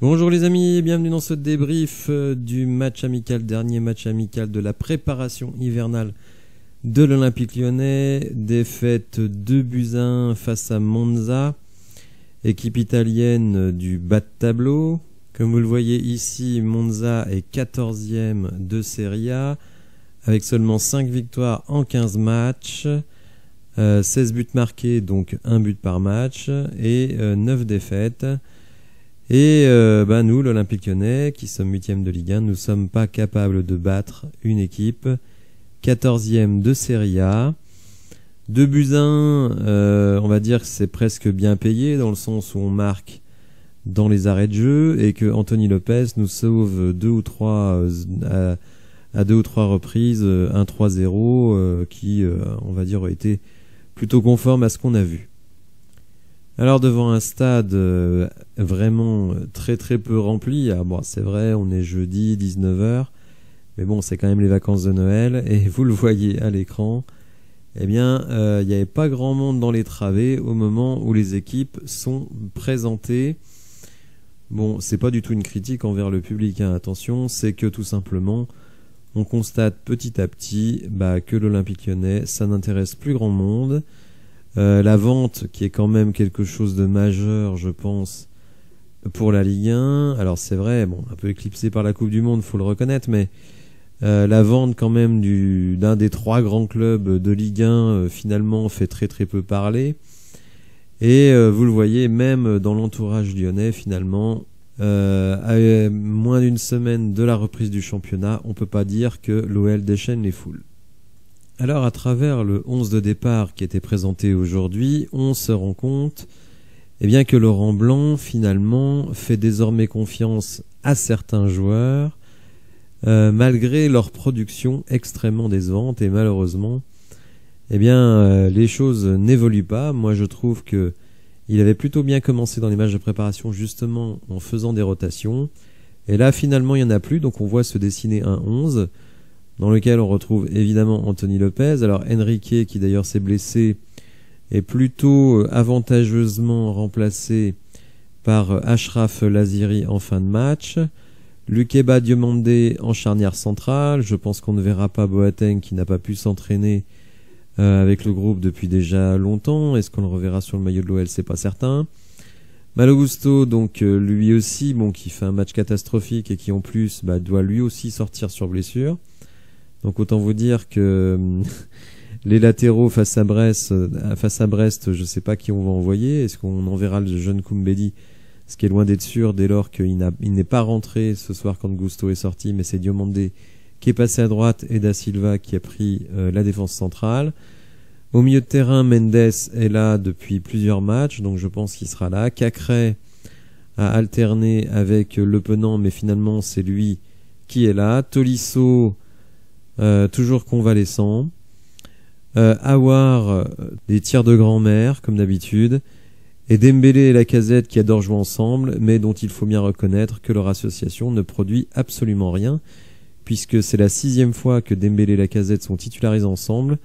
Bonjour les amis et bienvenue dans ce débrief euh, du match amical, dernier match amical de la préparation hivernale de l'Olympique lyonnais. Défaite 2 buts 1 face à Monza, équipe italienne du bas de tableau. Comme vous le voyez ici, Monza est 14e de Serie A avec seulement 5 victoires en 15 matchs. 16 euh, buts marqués, donc 1 but par match, et 9 euh, défaites. Et euh, bah, nous, l'Olympique lyonnais, qui sommes 8 de Ligue 1, nous sommes pas capables de battre une équipe 14e de Serie A. 2 buts 1, euh, on va dire que c'est presque bien payé dans le sens où on marque dans les arrêts de jeu et que Anthony Lopez nous sauve deux ou trois euh, à, deux ou trois reprises un 3-0 qui, on va dire, a été plutôt conforme à ce qu'on a vu. Alors devant un stade euh, vraiment très très peu rempli, ah, c'est vrai, on est jeudi 19h, mais bon, c'est quand même les vacances de Noël, et vous le voyez à l'écran, eh bien, euh, il n'y avait pas grand monde dans les travées au moment où les équipes sont présentées. Bon, c'est pas du tout une critique envers le public, hein, attention, c'est que tout simplement, on constate petit à petit bah, que l'Olympique lyonnais, ça n'intéresse plus grand monde. Euh, la vente, qui est quand même quelque chose de majeur, je pense, pour la Ligue 1. Alors c'est vrai, bon, un peu éclipsé par la Coupe du Monde, faut le reconnaître, mais euh, la vente quand même du d'un des trois grands clubs de Ligue 1 euh, finalement fait très très peu parler. Et vous le voyez, même dans l'entourage lyonnais, finalement, à moins d'une semaine de la reprise du championnat, on peut pas dire que l'OL déchaîne les foules. Alors à travers le 11 de départ qui était présenté aujourd'hui, on se rend compte eh bien que Laurent Blanc finalement fait désormais confiance à certains joueurs euh, malgré leur production extrêmement décevante et malheureusement eh bien euh, les choses n'évoluent pas. Moi je trouve que il avait plutôt bien commencé dans les matchs de préparation justement en faisant des rotations. Et là finalement il n'y en a plus. Donc on voit se dessiner un 11 dans lequel on retrouve évidemment Anthony Lopez. Alors Enrique, qui d'ailleurs s'est blessé, est plutôt euh, avantageusement remplacé par euh, Ashraf Laziri en fin de match. Lukeba Diomande en charnière centrale. Je pense qu'on ne verra pas Boateng qui n'a pas pu s'entraîner euh, avec le groupe depuis déjà longtemps. Est-ce qu'on le reverra sur le maillot de l'OL C'est pas certain. Malogusto, donc lui aussi, bon, qui fait un match catastrophique et qui en plus bah, doit lui aussi sortir sur blessure. Donc autant vous dire que les latéraux face à Brest, euh, face à Brest, je sais pas qui on va envoyer. Est-ce qu'on enverra le jeune Koumbedi Ce qui est loin d'être sûr dès lors qu'il n'est pas rentré ce soir quand Gusto est sorti, mais c'est Diomandé qui est passé à droite et Da Silva qui a pris euh, la défense centrale. Au milieu de terrain, Mendes est là depuis plusieurs matchs, donc je pense qu'il sera là. Cacré a alterné avec Le Penant, mais finalement c'est lui qui est là. Tolisso euh, toujours convalescent. Euh, euh, des tirs de grand-mère, comme d'habitude. Et Dembélé et la casette qui adorent jouer ensemble, mais dont il faut bien reconnaître que leur association ne produit absolument rien, puisque c'est la sixième fois que Dembélé et la casette sont titularisés ensemble,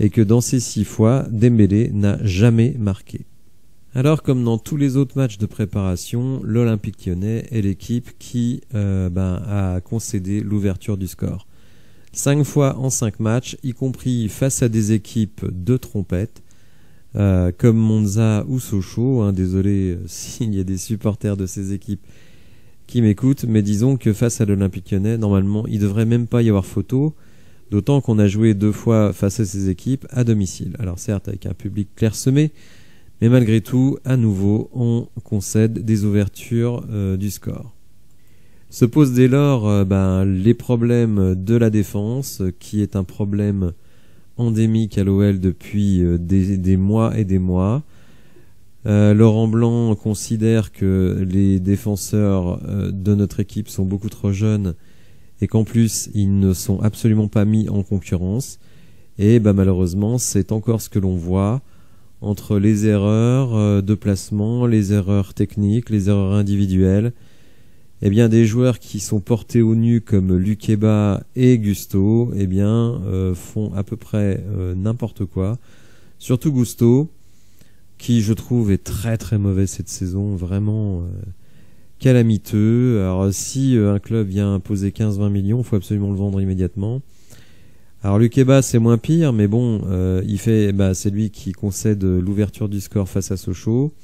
et que dans ces six fois, Dembélé n'a jamais marqué. Alors, comme dans tous les autres matchs de préparation, l'Olympique lyonnais est l'équipe qui ben, a concédé l'ouverture du score. 5 fois en 5 matchs, y compris face à des équipes de trompettes, euh, comme Monza ou Sochaux. Hein, désolé euh, s'il y a des supporters de ces équipes qui m'écoutent, mais disons que face à l'Olympique lyonnais, normalement, il devrait même pas y avoir photo, d'autant qu'on a joué deux fois face à ces équipes à domicile. Alors certes, avec un public clairsemé, mais malgré tout, à nouveau, on concède des ouvertures euh, du score. Se posent dès lors euh, ben, les problèmes de la défense, qui est un problème endémique à l'OL depuis euh, des, mois et des mois. Euh, Laurent Blanc considère que les défenseurs de notre équipe sont beaucoup trop jeunes et qu'en plus ils ne sont absolument pas mis en concurrence. Et ben, malheureusement, c'est encore ce que l'on voit entre les erreurs de placement, les erreurs techniques, les erreurs individuelles eh bien des joueurs qui sont portés au nu comme Lukeba et Gusto, eh bien euh, font à peu près euh, n'importe quoi. Surtout Gusto, qui je trouve est très très mauvais cette saison, vraiment, euh, calamiteux. Alors si un club vient imposer 15-20 millions, il faut absolument le vendre immédiatement. Alors Lukeba c'est moins pire, mais bon, il fait, bah, c'est lui qui concède l'ouverture du score face à Sochaux.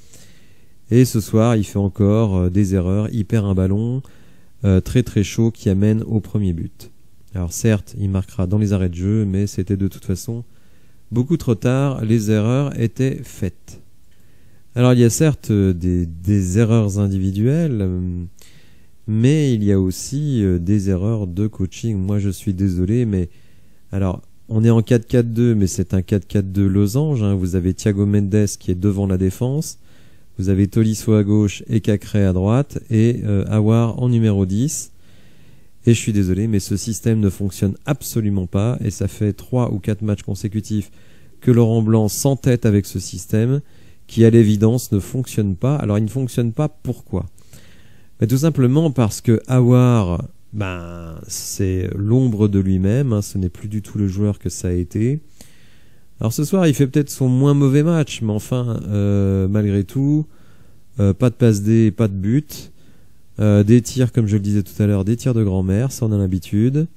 Et ce soir, il fait encore des erreurs, il perd un ballon très très chaud qui amène au premier but. Alors certes, il marquera dans les arrêts de jeu, mais c'était de toute façon beaucoup trop tard, les erreurs étaient faites. Alors il y a certes euh, des, erreurs individuelles, euh, mais il y a aussi euh, des erreurs de coaching. Moi je suis désolé, mais alors on est en 4-4-2, mais c'est un 4-4-2 losange. Hein. Vous avez Thiago Mendes qui est devant la défense, vous avez Tolisso à gauche et Cacré à droite, et Awar en numéro 10. Et je suis désolé, mais ce système ne fonctionne absolument pas. Et ça fait trois ou quatre matchs consécutifs que Laurent Blanc s'entête avec ce système, qui à l'évidence ne fonctionne pas. Alors il ne fonctionne pas pourquoi? Ben, Tout simplement parce que Awar, ben, c'est l'ombre de lui-même. Hein. ce n'est plus du tout le joueur que ça a été. Alors ce soir, il fait peut-être son moins mauvais match, mais enfin, euh, malgré tout, euh, pas de passe D, pas de but. Euh, des tirs, comme je le disais tout à l'heure, des tirs de grand-mère, ça on a l'habitude.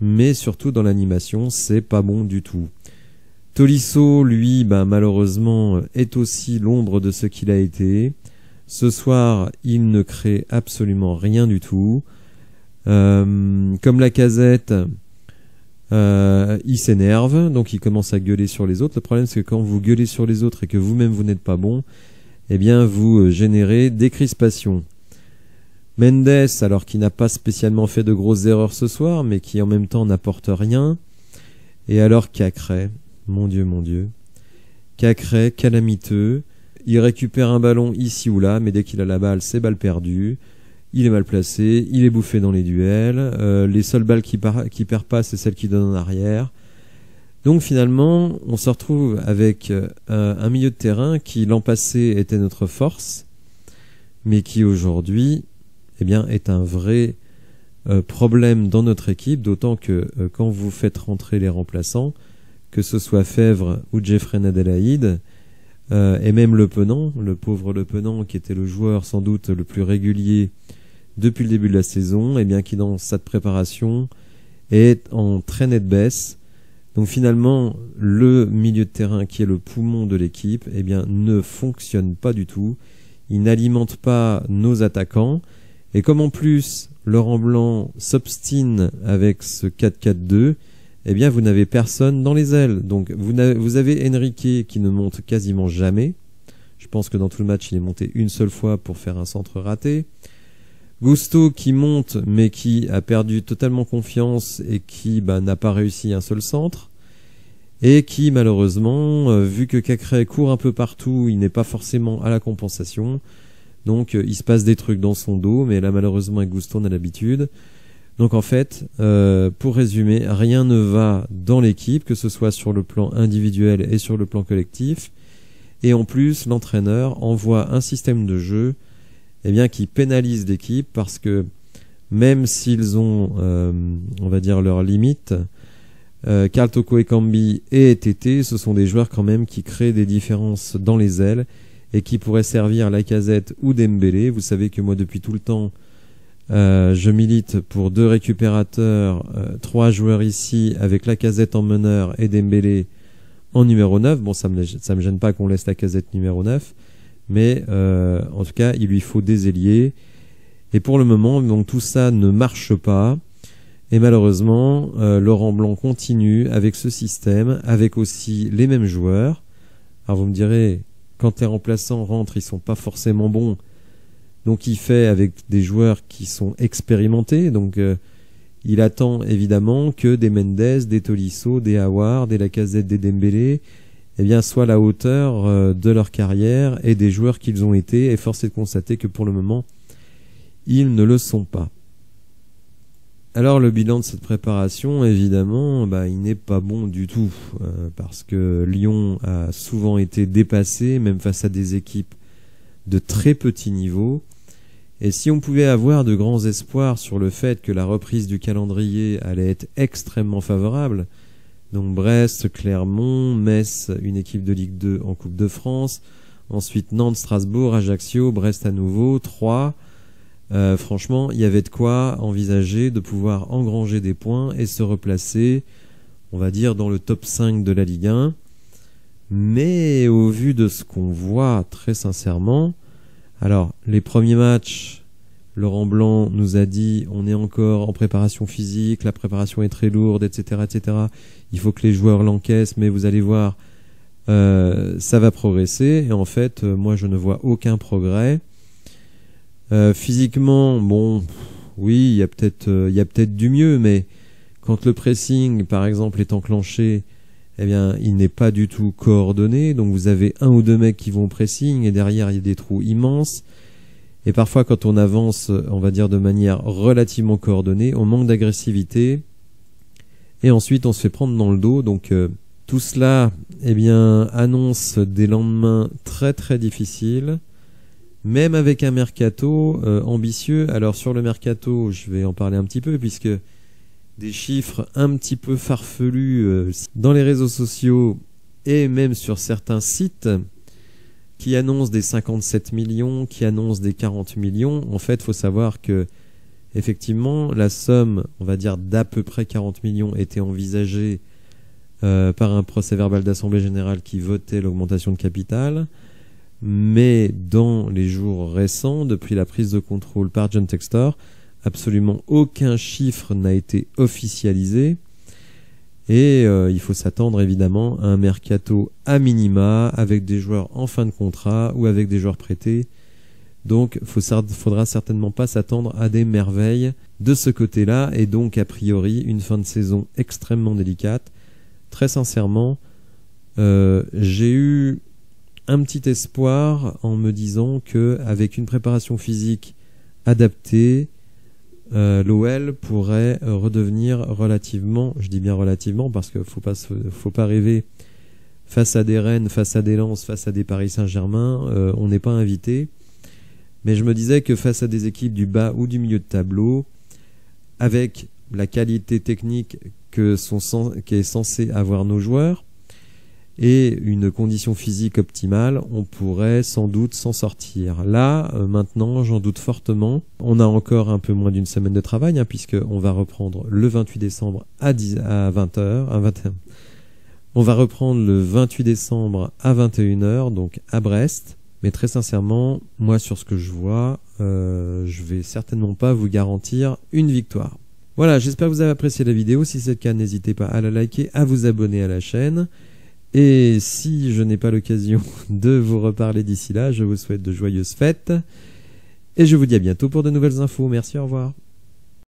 Mais surtout dans l'animation, c'est pas bon du tout. Tolisso, lui, ben, malheureusement, est aussi l'ombre de ce qu'il a été. Ce soir, il ne crée absolument rien du tout. Comme la casette, euh, il s'énerve, donc il commence à gueuler sur les autres. Le problème, c'est que quand vous gueulez sur les autres et que vous-même vous n'êtes pas bon, eh bien, vous générez des crispations. Mendes, alors qu'il n'a pas spécialement fait de grosses erreurs ce soir, mais qui en même temps n'apporte rien. Et alors Cacré, mon Dieu, mon Dieu. Cacré, calamiteux. Il récupère un ballon ici ou là, mais dès qu'il a la balle, c'est balle perdue. Il est mal placé, il est bouffé dans les duels. Euh, les seules balles qui, qui perd pas, c'est celles qui donnent en arrière. Donc finalement, on se retrouve avec euh, un milieu de terrain qui l'an passé était notre force, mais qui aujourd'hui eh bien, est un vrai euh, problème dans notre équipe, d'autant que quand vous faites rentrer les remplaçants, que ce soit Fèvre ou Jeffrey Nadelaïde, et même Le Penant, le pauvre Le Penant qui était le joueur sans doute le plus régulier depuis le début de la saison, et eh bien qui dans cette préparation est en très nette baisse. Donc finalement, le milieu de terrain qui est le poumon de l'équipe, eh bien ne fonctionne pas du tout. Il n'alimente pas nos attaquants. Et comme en plus Laurent Blanc s'obstine avec ce 4-4-2, eh bien vous n'avez personne dans les ailes. Donc vous avez, vous avez Enrique qui ne monte quasiment jamais. Je pense que dans tout le match il est monté une seule fois pour faire un centre raté. Gusto qui monte mais qui a perdu totalement confiance et qui bah, n'a pas réussi un seul centre. Et qui malheureusement, euh, vu que Cacré court un peu partout, il n'est pas forcément à la compensation. Donc euh, il se passe des trucs dans son dos, mais là malheureusement Gusto on a l'habitude. Donc en fait, euh, pour résumer, rien ne va dans l'équipe, que ce soit sur le plan individuel et sur le plan collectif. Et en plus, l'entraîneur envoie un système de jeu eh bien, qui pénalise l'équipe parce que même s'ils ont, euh, on va dire, leurs limites, euh, Carl Toko et Cambi et TT, ce sont des joueurs quand même qui créent des différences dans les ailes et qui pourrait servir la casette ou Dembélé. Vous savez que moi depuis tout le temps, euh, je milite pour deux récupérateurs, euh, trois joueurs ici avec la casette en meneur et Dembélé en numéro 9. Bon, ça me, ça me gêne pas qu'on laisse la casette numéro 9, mais euh, en tout cas, il lui faut des ailiers. Et pour le moment, donc tout ça ne marche pas. Et malheureusement, Laurent Blanc continue avec ce système, avec aussi les mêmes joueurs. Alors vous me direz, quand les remplaçants rentrent, ils sont pas forcément bons. Donc il fait avec des joueurs qui sont expérimentés. Donc euh, il attend évidemment que des Mendes, des Tolisso, des Haward, des Lacazette, des Dembélé, eh bien soient à la hauteur euh, de leur carrière et des joueurs qu'ils ont été. Et force est de constater que pour le moment, ils ne le sont pas. Alors le bilan de cette préparation, évidemment, bah, il n'est pas bon du tout, euh, parce que Lyon a souvent été dépassé, même face à des équipes de très petit niveau. Et si on pouvait avoir de grands espoirs sur le fait que la reprise du calendrier allait être extrêmement favorable, donc Brest, Clermont, Metz, une équipe de Ligue 2 en Coupe de France, ensuite Nantes, Strasbourg, Ajaccio, Brest à nouveau, Troyes, euh, franchement, il y avait de quoi envisager de pouvoir engranger des points et se replacer, on va dire, dans le top 5 de la Ligue 1. Mais au vu de ce qu'on voit, très sincèrement, alors les premiers matchs, Laurent Blanc nous a dit on est encore en préparation physique, la préparation est très lourde, etc., etc. Il faut que les joueurs l'encaissent, mais vous allez voir, euh, ça va progresser. Et en fait, euh, moi, je ne vois aucun progrès. Euh, physiquement, bon, oui, il y a peut-être, du mieux, mais quand le pressing, par exemple, est enclenché, eh bien, il n'est pas du tout coordonné. Donc, vous avez un ou deux mecs qui vont au pressing et derrière, il y a des trous immenses. Et parfois, quand on avance, on va dire de manière relativement coordonnée, on manque d'agressivité. Et ensuite, on se fait prendre dans le dos. Donc, tout cela, eh bien, annonce des lendemains très très difficiles même avec un mercato euh, ambitieux. Alors sur le mercato, je vais en parler un petit peu puisque des chiffres un petit peu farfelus euh, dans les réseaux sociaux et même sur certains sites qui annoncent des 57 millions, qui annoncent des 40 millions. En fait, il faut savoir que effectivement, la somme, on va dire d'à peu près 40 millions, était envisagée euh, par un procès verbal d'assemblée générale qui votait l'augmentation de capital mais dans les jours récents, depuis la prise de contrôle par John Textor, absolument aucun chiffre n'a été officialisé. Et euh, il faut s'attendre évidemment à un mercato à minima avec des joueurs en fin de contrat ou avec des joueurs prêtés. Donc il faudra certainement pas s'attendre à des merveilles de ce côté-là et donc a priori une fin de saison extrêmement délicate. Très sincèrement, euh, j'ai eu un petit espoir en me disant que avec une préparation physique adaptée, euh, l'OL pourrait redevenir relativement, je dis bien relativement parce qu'il faut pas faut pas rêver face à des Rennes, face à des Lens, face à des Paris Saint-Germain, euh, on n'est pas invité. Mais je me disais que face à des équipes du bas ou du milieu de tableau, avec la qualité technique que sont qui est censé avoir nos joueurs, et une condition physique optimale, on pourrait sans doute s'en sortir. Là, euh, maintenant, j'en doute fortement. On a encore un peu moins d'une semaine de travail, hein, puisqu'on va reprendre le 28 décembre à, 10, à 20h, à 21. On va reprendre le 28 décembre à 21h, donc à Brest. Mais très sincèrement, moi, sur ce que je vois, euh, je vais certainement pas vous garantir une victoire. Voilà, j'espère que vous avez apprécié la vidéo. Si c'est le cas, n'hésitez pas à la liker, à vous abonner à la chaîne. Et si je n'ai pas l'occasion de vous reparler d'ici là, je vous souhaite de joyeuses fêtes. Et je vous dis à bientôt pour de nouvelles infos. Merci, au revoir.